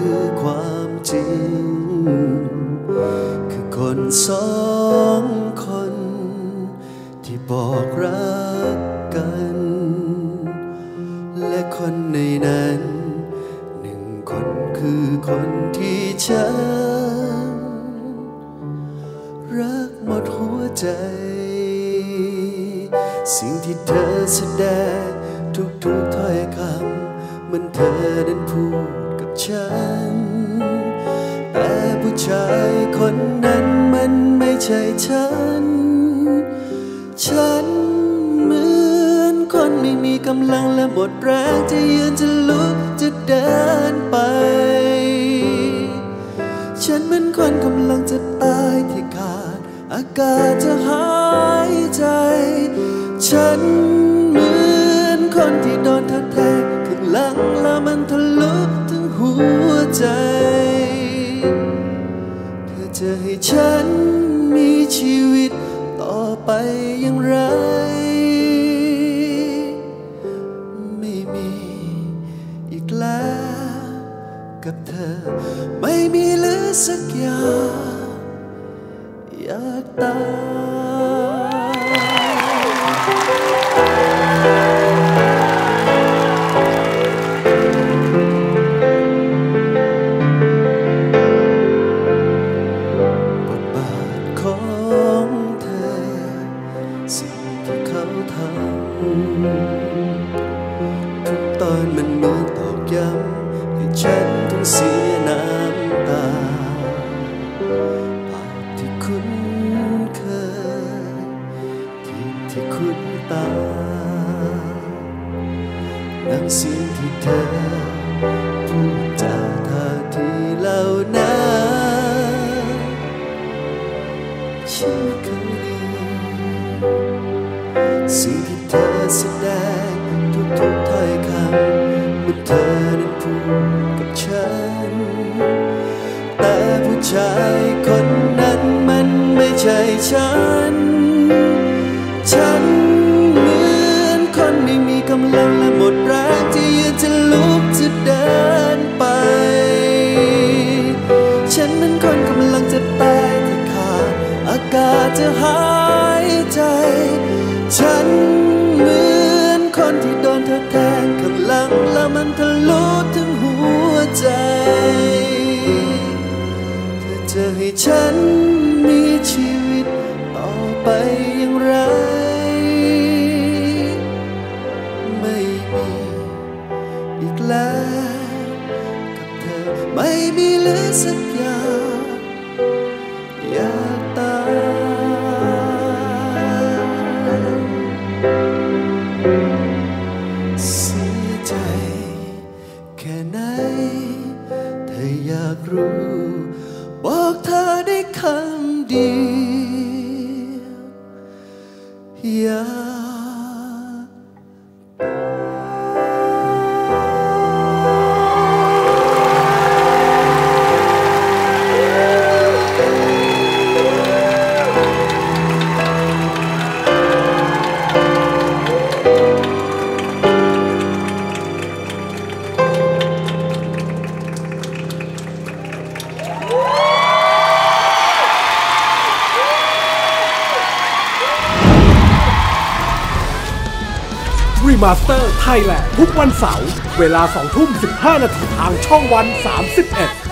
คือความจริง คือคนสองคน ที่บอกรักกัน และคนในนั้นหนึ่งคนคือคนที่ฉัน รักหมดหัวใจ สิ่งที่เธอแสดงทุกๆถ้อยคำมันเธอนั้นพูด ฉัน แต่ผู้ชายคนนั้นมันไม่ใช่ฉัน ฉันเหมือนคนไม่มีกำลังและหมดแรงจะยืนจะลุกจะเดินไป ฉันเหมือนคนกำลังจะตายที่ขาดอากาศจะหายใจ ฉันเหมือนคนที่โดนเธอแทงข้างหลังแล้วมันทะลุ หัวใจ เธอจะให้ฉันมีชีวิตต่อไปอย่างไร ไม่มีอีกแล้ว กับเธอ ไม่มีเหลือสักอย่างอยากตาย ทำทุกตอนมันมือนตอกย้ำให้ฉันต้องเสียน้ำตาภาพที่คุ้นเคยที่ที่คุ้นตาน้ำเสียงที่เธอพูด สิ่งที่เธอแสดงทุกๆถ้อยคำเมื่อเธอนั้นพูดกับฉัน แต่ผู้ชายคนนั้นมันไม่ใช่ฉัน ฉันเหมือนคนที่โดนเธอแทงข้างหลังแล้วมันทะลุถึงหัวใจ เธอจะให้ฉันมีชีวิตต่อไปอย่างไร ไม่มีอีกแล้วกับเธอไม่มีเหลือสักอย่าง เสียใจ แค่ไหนเธออยากรู้ บอก Re-Master Thailand ทุกวันเสาร์เวลา2ทุ่ม15 นาทีทางช่องวัน 31